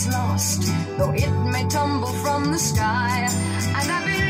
is lost, though it may tumble from the sky. And I believe.